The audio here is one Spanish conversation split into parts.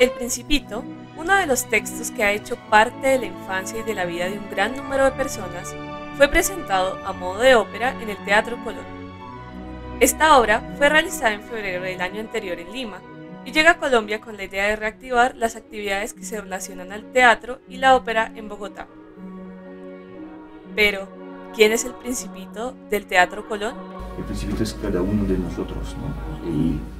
El Principito, uno de los textos que ha hecho parte de la infancia y de la vida de un gran número de personas, fue presentado a modo de ópera en el Teatro Colón. Esta obra fue realizada en febrero del año anterior en Lima y llega a Colombia con la idea de reactivar las actividades que se relacionan al teatro y la ópera en Bogotá. Pero, ¿quién es el Principito del Teatro Colón? El Principito es cada uno de nosotros, ¿no?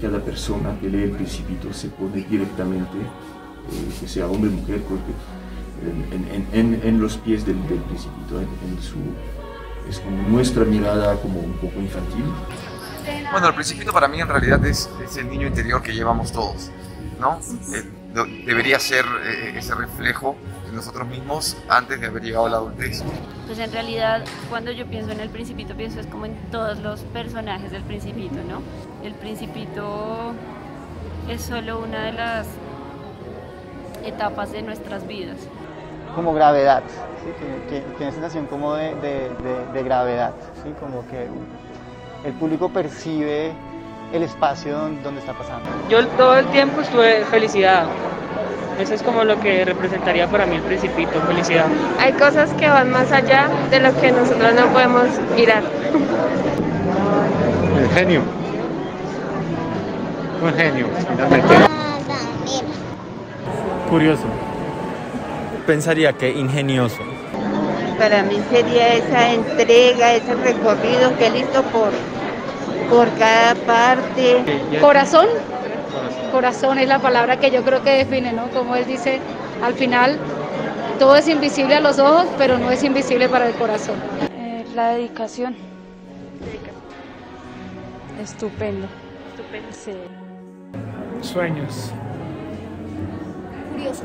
Cada persona que lee el Principito se pone directamente, eh, que sea hombre o mujer, en, los pies del, Principito, en, su, es como nuestra mirada como un poco infantil. Bueno, el Principito para mí en realidad es, el niño interior que llevamos todos, ¿no? Eh, debería ser eh, ese reflejo de nosotros mismos antes de haber llegado a la adultez. Pues en realidad cuando yo pienso en el Principito pienso es como en todos los personajes del Principito, ¿no? El Principito es solo una de las etapas de nuestras vidas. Como gravedad, ¿sí? tiene, sensación como de, de gravedad, ¿sí? como que el público percibe el espacio donde está pasando. Yo todo el tiempo estuve felicidad. Eso es como lo que representaría para mí el principito, felicidad. Hay cosas que van más allá de lo que nosotros no podemos mirar. El genio. Un genio, finalmente. Curioso. Pensaría que ingenioso. Para mí sería esa entrega, ese recorrido que listo por por cada parte. Corazón. Corazón es la palabra que yo creo que define, ¿no? Como él dice, al final todo es invisible a los ojos, pero no es invisible para el corazón. Eh, la dedicación. Estupendo. Estupendo. Sueños. Curioso.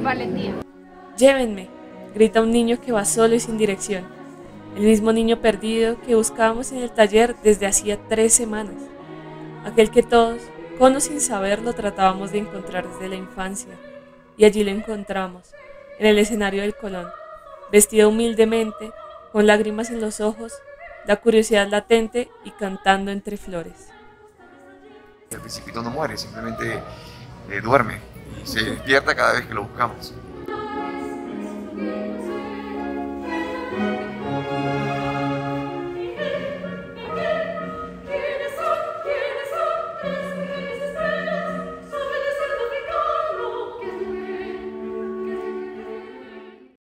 Valentía. Llévenme, grita un niño que va solo y sin dirección el mismo niño perdido que buscábamos en el taller desde hacía tres semanas, aquel que todos, con o sin saberlo, tratábamos de encontrar desde la infancia, y allí lo encontramos, en el escenario del Colón, vestido humildemente, con lágrimas en los ojos, la curiosidad latente y cantando entre flores. El principito no muere, simplemente eh, duerme y se despierta cada vez que lo buscamos.